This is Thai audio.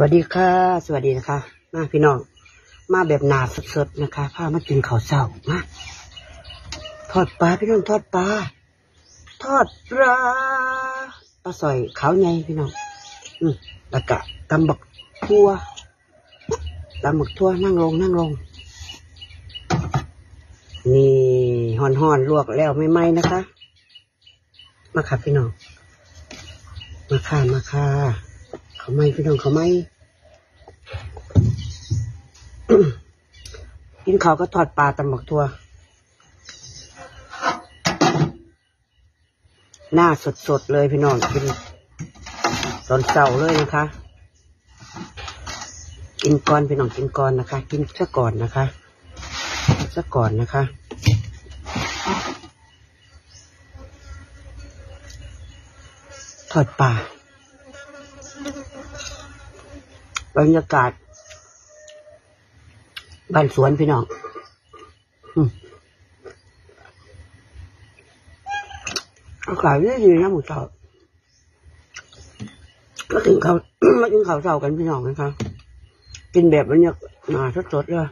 วัสดีค่ะ สวัสดีนะคะ มาพี่น้อง มาแบบหนาสดๆนะคะพามากินข้าวเช้ามาทอดปลาพี่น้องทอดปลาทอดปลาปลาสอยขาวใหญ่พี่น้อง อืมแล้วก็ตำบักทั่วตำบักทั่วนั่งลงนั่งลง นี่ห่อนห่อนลวกแล้วไม่ไหมนะคะ มาค่ะพี่น้อง มาค่ะมาค่ะ เขาไม่พี่น้องเขาไม่กินข้าก็ทอดปลาตำบักทัว หน้าสดๆเลยพี่น้องกินตอนเสาร์เลยนะคะ กินก่อนพี่น้องกินก่อนนะคะ กินซะก่อนนะคะซะก่อนนะคะทอดปลา บรรยากาศบ้านสวนพี่น้องอากาศดีดีนะหมูเต่าก็ถึงเขามาถึงเขาเสากันพี่น้องนะครับกินแบบบรรยากาศสดๆเลย